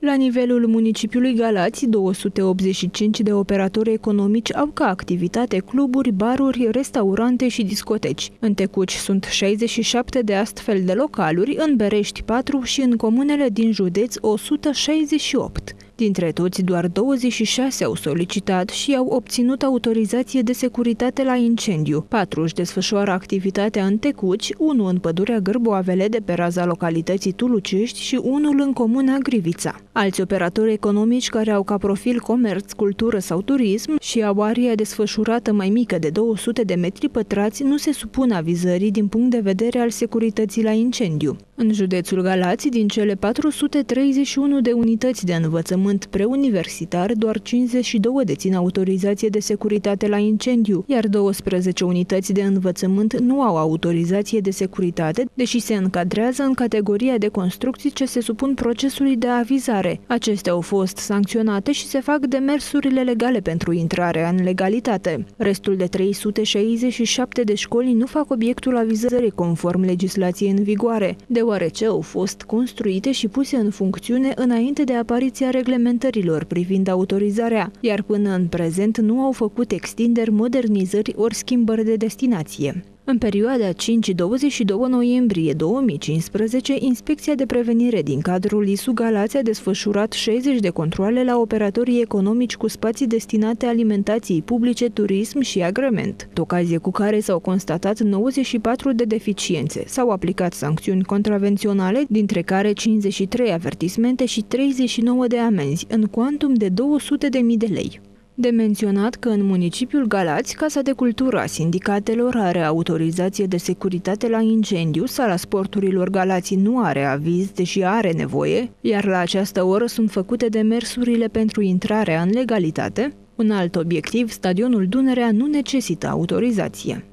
La nivelul municipiului Galați, 285 de operatori economici au ca activitate cluburi, baruri, restaurante și discoteci. În Tecuci sunt 67 de astfel de localuri, în Berești 4 și în comunele din județ 168. Dintre toți, doar 26 au solicitat și au obținut autorizație de securitate la incendiu. Patru își desfășoară activitatea în Tecuci, unul în pădurea Gârboavele de pe raza localității Tulucești și unul în comuna Grivița. Alți operatori economici care au ca profil comerț, cultură sau turism și au aria desfășurată mai mică de 200 de metri pătrați nu se supun avizării din punct de vedere al securității la incendiu. În județul Galați, din cele 431 de unități de învățământ preuniversitar, doar 52 dețin autorizație de securitate la incendiu, iar 12 unități de învățământ nu au autorizație de securitate, deși se încadrează în categoria de construcții ce se supun procesului de avizare. Acestea au fost sancționate și se fac demersurile legale pentru intrarea în legalitate. Restul de 367 de școli nu fac obiectul avizării conform legislației în vigoare, de deoarece au fost construite și puse în funcțiune înainte de apariția reglementărilor privind autorizarea, iar până în prezent nu au făcut extinderi, modernizări ori schimbări de destinație. În perioada 5-22 noiembrie 2015, Inspecția de Prevenire din cadrul ISU Galați a desfășurat 60 de controle la operatorii economici cu spații destinate alimentației publice, turism și agrement, ocazie cu care s-au constatat 94 de deficiențe. S-au aplicat sancțiuni contravenționale, dintre care 53 avertismente și 39 de amenzi, în cuantum de 200.000 de lei. De menționat că în municipiul Galați, Casa de Cultură a Sindicatelor are autorizație de securitate la incendiu, sala sporturilor Galații nu are aviz, deși are nevoie, iar la această oră sunt făcute demersurile pentru intrarea în legalitate. Un alt obiectiv, stadionul Dunărea nu necesită autorizație.